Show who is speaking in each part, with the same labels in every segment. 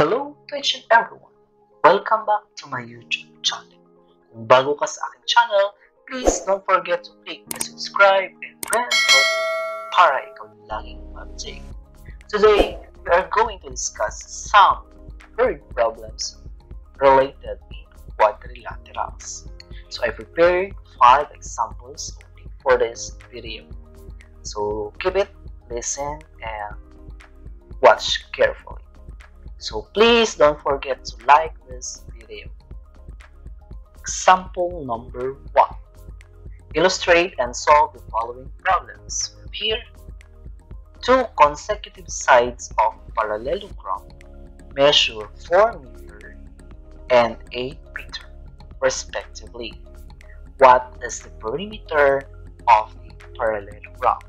Speaker 1: Hello to each and everyone! Welcome back to my YouTube channel. Kung bago ka sa aking channel, please don't forget to click the subscribe and bell button para ikaw yung laging update. Today, we are going to discuss some word problems related in quadrilaterals. So I prepared 5 examples for this video. So keep it, listen, and watch carefully. So please don't forget to like this video. Example number 1. Illustrate and solve the following problems. Here, two consecutive sides of parallelogram measure 4 meter and 8 meter respectively. What is the perimeter of the parallelogram?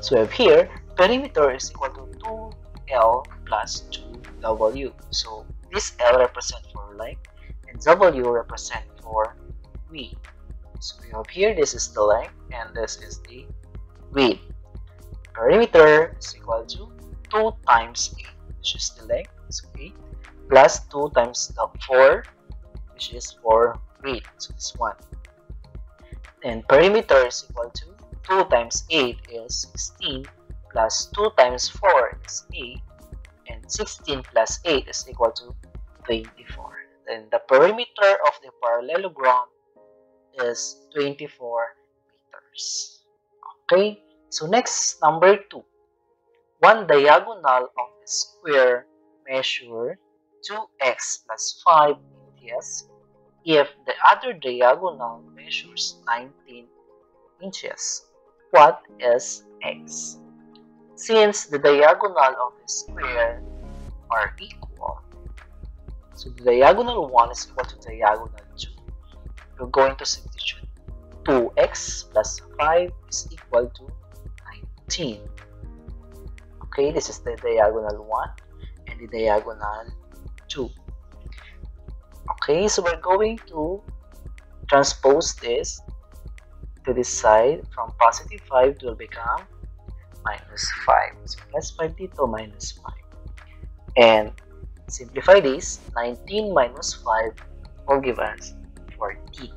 Speaker 1: So we have here, perimeter is equal to 2L plus 2W. So this L represent for length and W represent for width. So we have here, this is the length and this is the width. Perimeter is equal to 2 times 8, which is the length, so 8, plus 2 times the 4, which is for width, so this 1. And perimeter is equal to 2 times 8 is 16 plus 2 times 4 is 8 and 16 plus 8 is equal to 24. Then the perimeter of the parallelogram is 24 meters. Okay, so next number 2. One diagonal of a square measure 2x plus 5 inches if the other diagonal measures 19 inches. What is x? Since the diagonal of the square are equal, so the diagonal 1 is equal to diagonal 2, we're going to substitute 2x plus 5 is equal to 19. Okay, this is the diagonal 1 and the diagonal 2. Okay, so we're going to transpose this to this side from positive 5 will become minus 5. So plus 5 dito minus 5. And simplify this, 19 minus 5 will give us 14.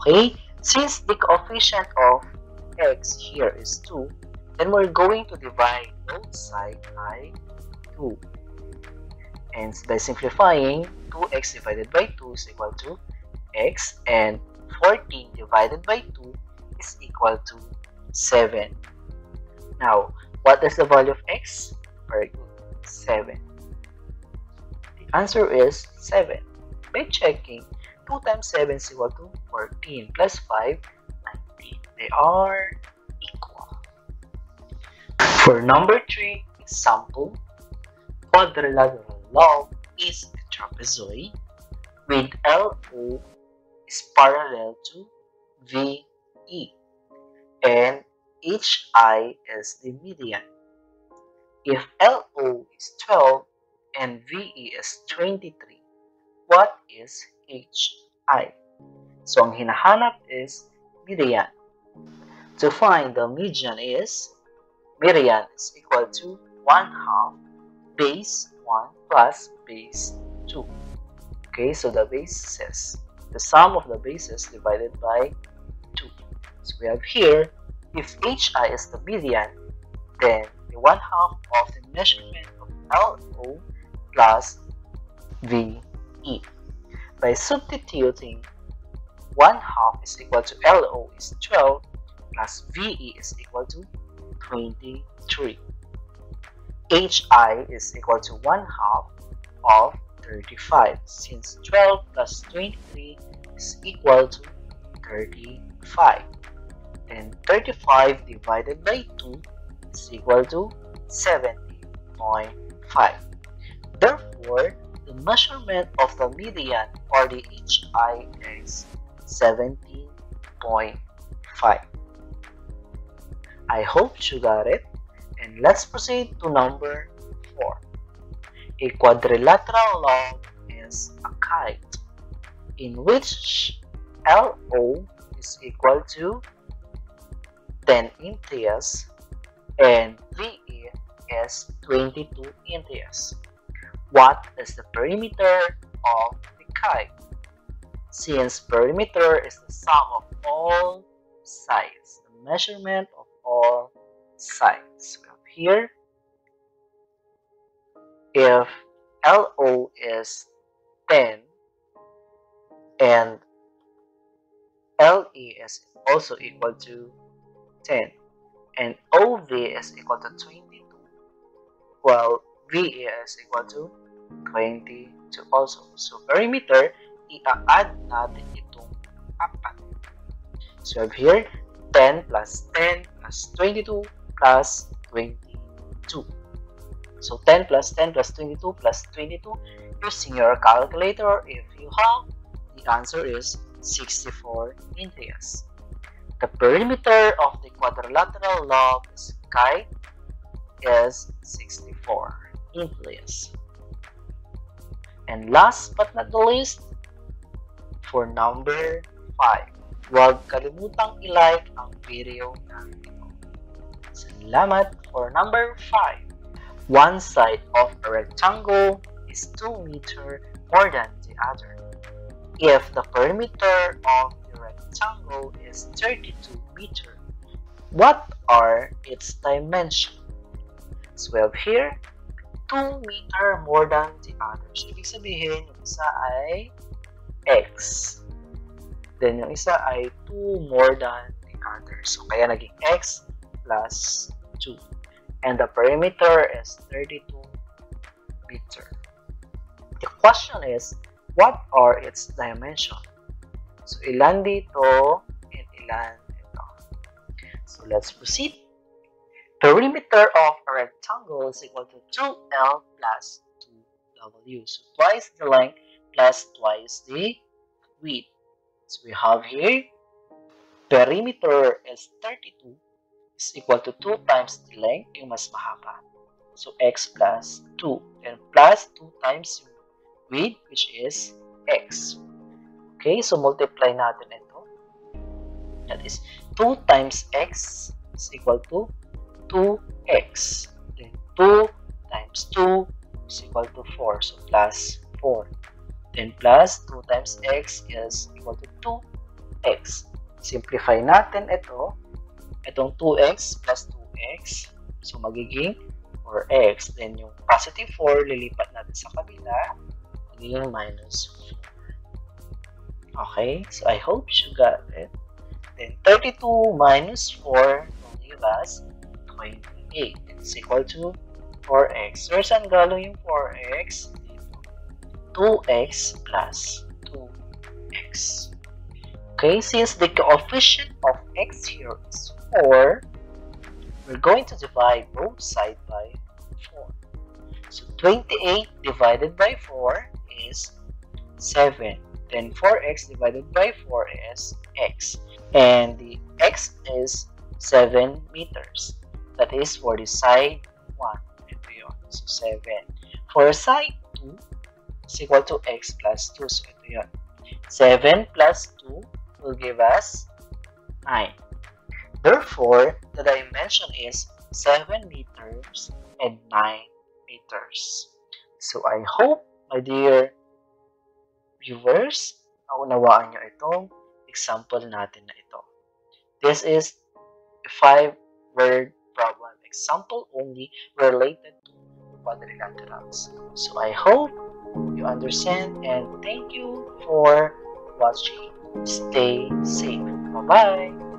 Speaker 1: Okay, since the coefficient of x here is 2, then we're going to divide both sides by 2. And by simplifying, 2x divided by 2 is equal to x and 14 divided by 2 is equal to 7. Now, what is the value of x? Very good, 7. The answer is 7. By checking, 2 times 7 is equal to 14 plus 5, 19. They are equal. For number 3 example, quadrilateral LOVE is a trapezoid with LO is parallel to VE and HI is the median. If LO is 12 and VE is 23, what is HI? So ang hinahanap is median. To find the median is median is equal to 1 half base 1 plus base 2. Okay, so the base says the sum of the bases divided by 2. So we have here, if HI is the median, then the 1 half of the measurement of LO plus VE. By substituting 1 half is equal to LO is 12 plus VE is equal to 23. HI is equal to 1 half of 35 since 12 plus 23 is equal to 35 and 35 divided by 2 is equal to 70.5 therefore the measurement of the median or the HI is 17.5 I hope you got it. And let's proceed to number 4 a quadrilateral LOVE is a kite in which LO is equal to 10 inches and VE is 22 inches. What is the perimeter of the kite? Since perimeter is the sum of all sides, the measurement of all sides. We here, if LO is 10 and LE is also equal to 10 and OV is equal to 22 while VE is equal to 22 also. So perimeter, i-add natin itong apat. So have here 10 plus 10 plus 22 plus 22. So 10 plus 10 plus 22 plus 22 using your calculator if you have the answer is 64 inches. The perimeter of the quadrilateral LOVE kite is 64 inches. And last but not the least, for number 5, huwag kalimutang i-like ang video natin. Salamat for number 5. One side of a rectangle is 2 meter more than the other. If the perimeter of rectangle is 32 meter, what are its dimensions? So we have here 2 meter more than the other. So ibig sabihin, yung isa ay x. Then yung isa ay 2 more than the other. So kaya naging x plus 2 and the perimeter is 32 meter. The question is, what are its dimensions? So, ilan dito and ilan ito. So, let's proceed. Perimeter of a rectangle is equal to 2L plus 2W. So, twice the length plus twice the width. So, we have here, perimeter is 32 is equal to 2 times the length, yung mas mahaba. So, x plus 2. And plus 2 times width, which is x. Okay, so multiply natin ito. That is 2 times x is equal to 2x. Then 2 times 2 is equal to 4. So, plus 4. Then plus 2 times x is equal to 2x. Simplify natin ito itong 2x plus 2x. So, magiging 4x. Then, yung positive 4, lilipat natin sa kabila. Magiging minus 4. Okay? So, I hope you got it. Then, 32 minus 4 will give us 28. It's equal to 4x. Where saan galing yung 4x? 2x plus 2x. Okay, since the coefficient of x here is 4, we're going to divide both sides by 4. So 28 divided by 4 is 7. Then 4x divided by 4 is x. And the x is 7 meters. That is for the side 1. Ito yun. So 7. For side 2, is equal to x plus 2. So ito yun. 7 plus 2 will give us 9. Therefore, the dimension is 7 meters and 9 meters. So I hope, my dear viewers, naunawaan nyo itong example natin na ito. This is a five-word problem example only related to quadrilaterals. So I hope you understand and thank you for watching. Stay safe. Bye-bye.